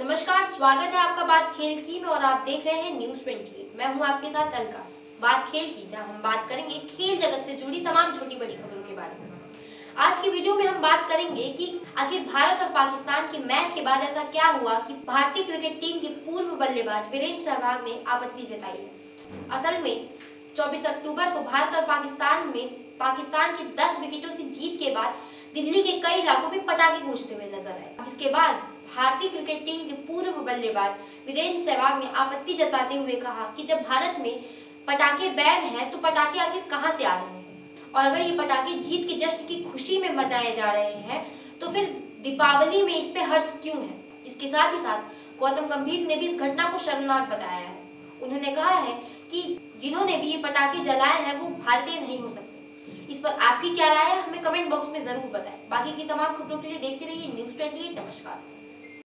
नमस्कार, स्वागत है आपका बात खेल की में और आप देख रहे हैं न्यूज़ ट्वेंटी मैं हूँ आपके साथ अलका। बात खेल की, जहाँ हम बात करेंगे खेल जगत से जुड़ी तमाम छोटी बड़ी खबरों के बारे में। आज की वीडियो में हम बात करेंगे कि आखिर भारत और पाकिस्तान के मैच के बाद ऐसा क्या हुआ कि भारतीय क्रिकेट टीम के पूर्व बल्लेबाज वीरेंद्र सहवाग ने आपत्ति जताई। असल में 24 अक्टूबर को भारत और पाकिस्तान में, पाकिस्तान के 10 विकेटों से जीत के बाद दिल्ली के कई इलाकों में पटाखे गूंजते हुए नज़र आए, जिसके बाद भारतीय क्रिकेट टीम के पूर्व बल्लेबाज वीरेंद्र सहवाग ने आपत्ति जताते हुए कहा कि जब भारत में पटाखे बैन है तो पटाखे आखिर कहाँ से आ रहे हैं? और अगर ये पटाखे जीत के जश्न की खुशी में मनाए जा रहे हैं तो फिर दीपावली में इस पे हर्ष क्यों है? इसके साथ ही साथ गौतम गंभीर ने भी इस घटना को शर्मनाक बताया है। उन्होंने कहा है कि जिन्होंने भी ये पटाखे जलाए हैं, वो भारतीय नहीं हो सकते। इस पर आपकी क्या राय है, हमें कमेंट बॉक्स में ज़रूर बताएँ। बाकी की तमाम खबरों के लिए देखते रहिए न्यूज़ ट्वेंटी नमस्कार।